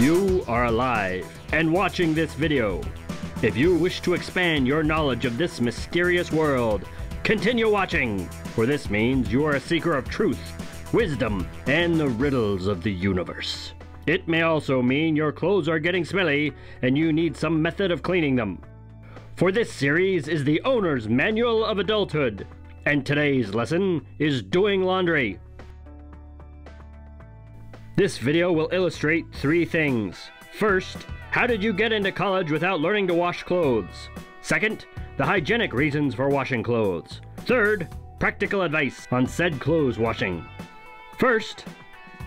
You are alive and watching this video. If you wish to expand your knowledge of this mysterious world, continue watching, for this means you are a seeker of truth, wisdom, and the riddles of the universe. It may also mean your clothes are getting smelly and you need some method of cleaning them. For this series is the owner's manual of adulthood, and today's lesson is doing laundry. This video will illustrate three things. First, how did you get into college without learning to wash clothes? Second, the hygienic reasons for washing clothes. Third, practical advice on said clothes washing. First,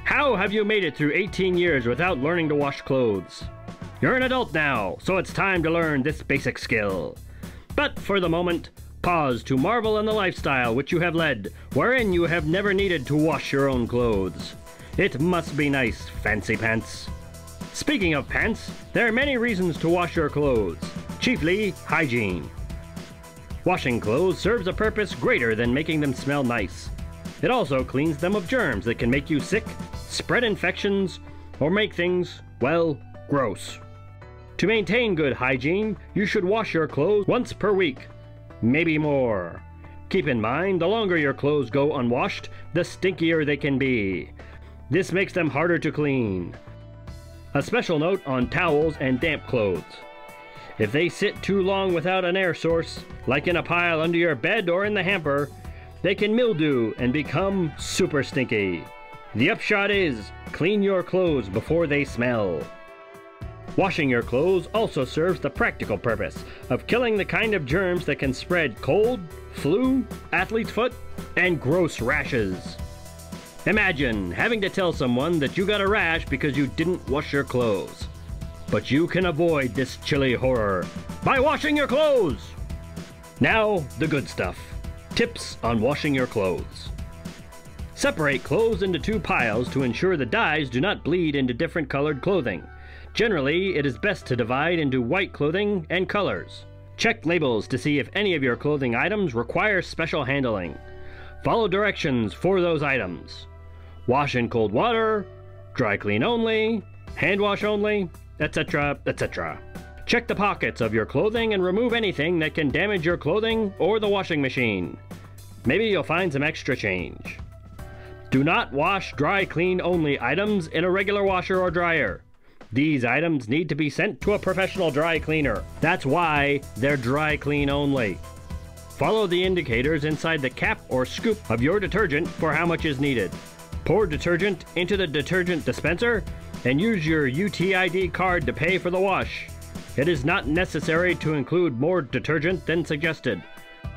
how have you made it through 18 years without learning to wash clothes? You're an adult now, so it's time to learn this basic skill. But for the moment, pause to marvel in the lifestyle which you have led, wherein you have never needed to wash your own clothes. It must be nice, fancy pants. Speaking of pants, there are many reasons to wash your clothes, chiefly hygiene. Washing clothes serves a purpose greater than making them smell nice. It also cleans them of germs that can make you sick, spread infections, or make things, well, gross. To maintain good hygiene, you should wash your clothes once per week, maybe more. Keep in mind, the longer your clothes go unwashed, the stinkier they can be. This makes them harder to clean. A special note on towels and damp clothes. If they sit too long without an air source, like in a pile under your bed or in the hamper, they can mildew and become super stinky. The upshot is, clean your clothes before they smell. Washing your clothes also serves the practical purpose of killing the kind of germs that can spread cold, flu, athlete's foot, and gross rashes. Imagine having to tell someone that you got a rash because you didn't wash your clothes. But you can avoid this chilly horror by washing your clothes! Now, the good stuff. Tips on washing your clothes. Separate clothes into two piles to ensure the dyes do not bleed into different colored clothing. Generally, it is best to divide into white clothing and colors. Check labels to see if any of your clothing items require special handling. Follow directions for those items. Wash in cold water, dry clean only, hand wash only, etc., etc. Check the pockets of your clothing and remove anything that can damage your clothing or the washing machine. Maybe you'll find some extra change. Do not wash dry clean only items in a regular washer or dryer. These items need to be sent to a professional dry cleaner. That's why they're dry clean only. Follow the indicators inside the cap or scoop of your detergent for how much is needed. Pour detergent into the detergent dispenser and use your UTID card to pay for the wash. It is not necessary to include more detergent than suggested.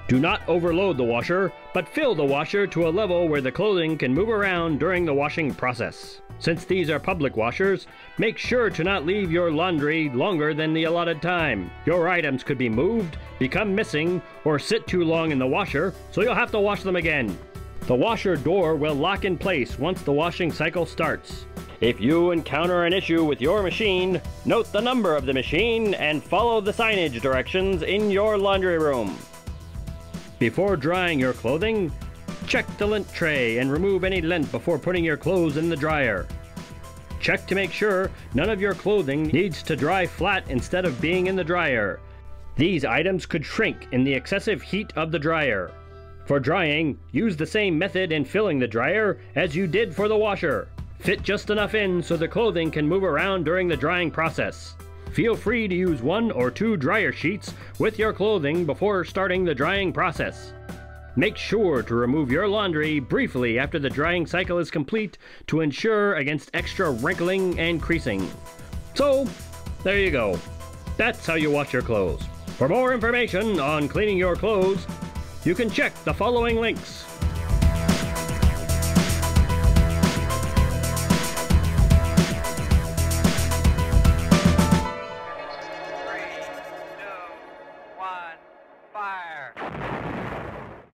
Do not overload the washer, but fill the washer to a level where the clothing can move around during the washing process. Since these are public washers, make sure to not leave your laundry longer than the allotted time. Your items could be moved, become missing, or sit too long in the washer, so you'll have to wash them again. The washer door will lock in place once the washing cycle starts. If you encounter an issue with your machine, note the number of the machine and follow the signage directions in your laundry room. Before drying your clothing, check the lint tray and remove any lint before putting your clothes in the dryer. Check to make sure none of your clothing needs to dry flat instead of being in the dryer. These items could shrink in the excessive heat of the dryer. For drying, use the same method in filling the dryer as you did for the washer. Fit just enough in so the clothing can move around during the drying process. Feel free to use one or two dryer sheets with your clothing before starting the drying process. Make sure to remove your laundry briefly after the drying cycle is complete to ensure against extra wrinkling and creasing. So, there you go. That's how you wash your clothes. For more information on cleaning your clothes, you can check the following links.